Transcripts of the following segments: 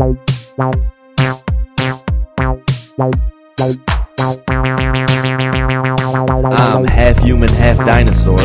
I'm half human, half dinosaur.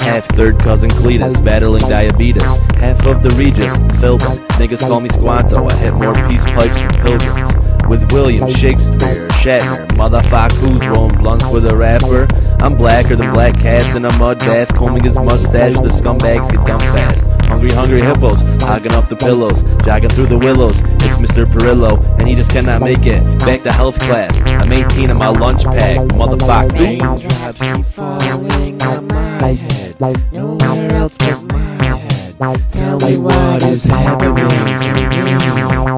Half third cousin Cletus, battling diabetes. Half of the Regis, Philbin. Niggas call me Squanto, I hit more peace pipes than pilgrims. With William, Shakespeare, Shatner, motherfuckers rolling blunts with a rapper. I'm blacker than black cats in a mud bath, combing his mustache. The scumbags get done fast. Hungry, hungry hippos, hogging up the pillows, jogging through the willows. It's Mr. Perillo, and he just cannot make it back to health class. I'm 18 in my lunch pack, motherfucker. Raindrops keep falling on my head. Nowhere else but my head. Tell me what is happening to me.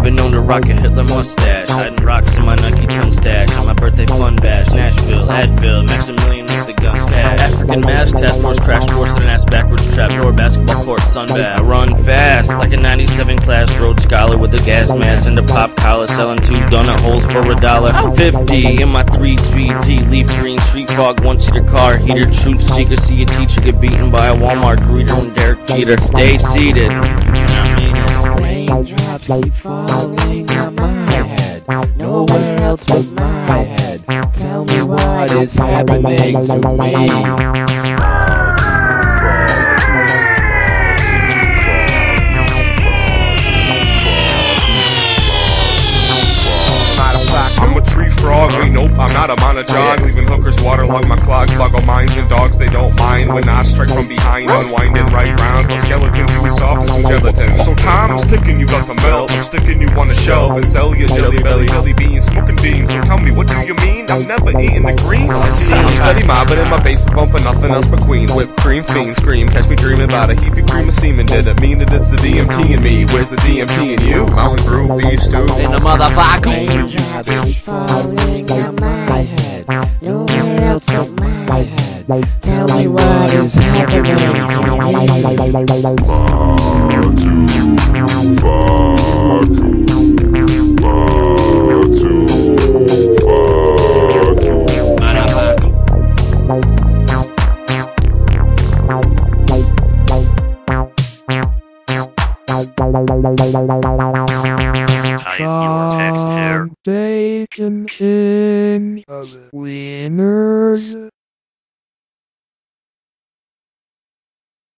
I've been known to rock a Hitler mustache, hiding rocks in my Nike ton stash. On my birthday fun bash, Nashville, Adville, Maximilian with the gun stash. African mass task force, crash course in an ass backwards trap door, basketball court, sunbath. I run fast like a 97 class road scholar with a gas mask and a pop collar, selling two donut holes for a dollar. 50 in my three speed T, leaf green, street fog, one seater car, heater, truth seeker, see a teacher get beaten by a Walmart greeter and Derek Jeter. Stay seated. Keep falling on my head. Nowhere else but my head. Tell me what is happening to me. Not, I'm on a jog oh, Leaving hookers waterlog my clogs, boggle minds and dogs they don't mind When I strike from behind, unwinding right rounds But skeletons too soft as some gelatin So time's ticking, you got to melt. I'm sticking you on the shelf and sell your jelly belly. Jelly beans, smoking beans, so tell me what do you mean? I'm never eating the greens. I'm steady mobbing in my basement bumping nothing else but queen. Whipped cream, fiend, scream, catch me dreaming about a heapy cream of semen. Didn't mean that it's the DMT in me? Where's the DMT in you? Mountain brew, beef stew. In the motherfucker. Tell me what is happening to me. Type your text here. Foundation King of Winners.